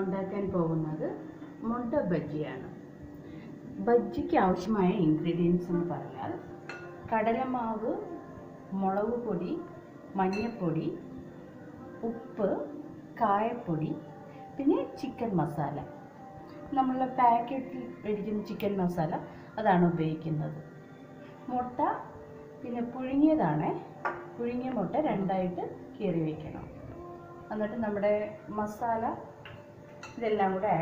ഉണ്ടാക്കാൻ പോകുന്നത് മുട്ട ബജ്ജിയാണ്. ബജ്ജിക്ക് ആവശ്യമായ ഇൻഗ്രീഡിയൻസ് എന്ന് പറഞ്ഞാൽ കടലമാവ് മുളക് പൊടി മഞ്ഞൾപ്പൊടി ഉപ്പ് കായപ്പൊടി പിന്നെ ചിക്കൻ മസാല നമ്മൾ പാക്കറ്റിൽ മേടിക്കുന്ന ചിക്കൻ മസാല അതാണ് ഉപയോഗിക്കുന്നത്. മുട്ട പിന്നെ പുഴുങ്ങിയതാണ്. പുഴുങ്ങിയ മുട്ട രണ്ടായിട്ട് കീറി വയ്ക്കണം എന്നിട്ട് നമ്മുടെ മസാല ഇതെല്ലാം കൂടെ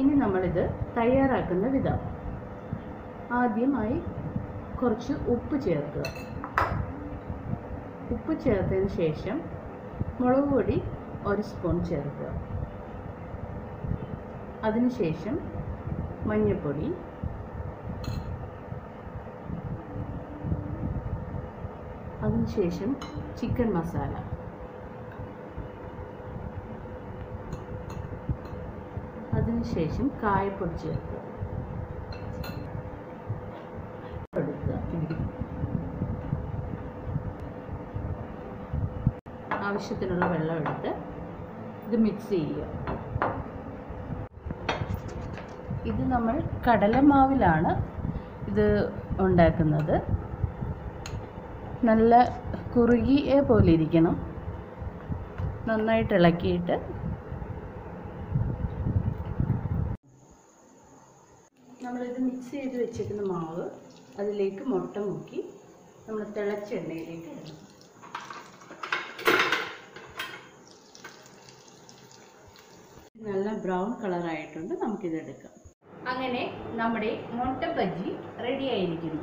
ഇനി നമ്മളിത് തയ്യാറാക്കുന്ന വിധം. ആദ്യമായി കുറച്ച് ഉപ്പ് ചേർക്കുക. ഉപ്പ് ചേർത്തതിന് ശേഷം മുളക് പൊടി ഒരു സ്പൂൺ ചേർക്കുക. അതിനുശേഷം മഞ്ഞൾപ്പൊടി അതിനുശേഷം ചിക്കൻ മസാല. അതിനുശേഷം കായപ്പൊടി ചേർക്കുക. എടുക്കുക. ആവശ്യത്തിനുള്ള വെള്ളം എടുത്ത് ഇത് മിക്സ് ചെയ്യുക. ഇത് നമ്മൾ കടലമാവിലാണ് ഇത് ഉണ്ടാക്കുന്നത്. നല്ല കുറുകിയ പോലെ ഇരിക്കണം. നന്നായിട്ട് ഇളക്കിയിട്ട് നമ്മളിത് മിക്സ് ചെയ്ത് വെച്ചിരിക്കുന്ന മാവ് അതിലേക്ക് മുട്ട മുക്കി നമ്മൾ തിളച്ച എണ്ണയിലേക്ക് ഇടണം. നല്ല ബ്രൗൺ കളറായിട്ടുണ്ട് നമുക്കിത് എടുക്കാം അങ്ങനെ നമ്മുടെ മുട്ട ബജ്ജി റെഡി ആയിരിക്കുന്നു.